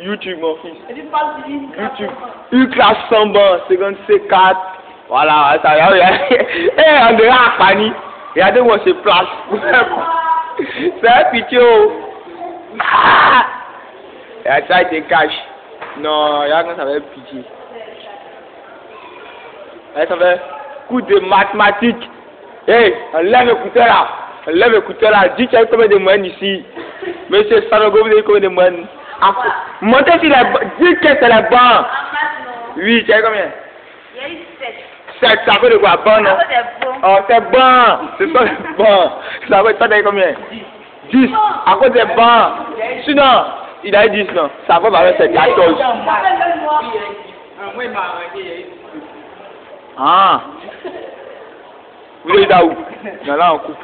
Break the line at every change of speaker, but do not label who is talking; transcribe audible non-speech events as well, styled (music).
YouTube, mon fils.
Et tu
YouTube. U classe 100 ban, seconde C4. Voilà, ça va. (laughs) Eh, André Akpani. Regardez-moi ce place. (laughs) C'est un pitié. oh. Ah! Et ça, il te cache. Non, regarde ça être pitié. Eh, ça fait coup de mathématiques. Eh, enlève l'écouteur là. Enlève l'écouteur là. Dis qu'il y a combien de moyens ici? Monsieur Sanogo, vous avez combien de Ah, Montez sur la. Dis que c'est la
non.
Oui, tu as combien?
Il y a eu 7.
C'est ça veut de quoi? Bon, non. Oh, c'est bon. C'est ça, (laughs) bon. Ça veut toi, t'as eu combien? 10. À cause des bancs. Sinon, il a eu 10, non? Ça va avec c'est 14. Ah. Vous êtes là où? Dans là, on coupe.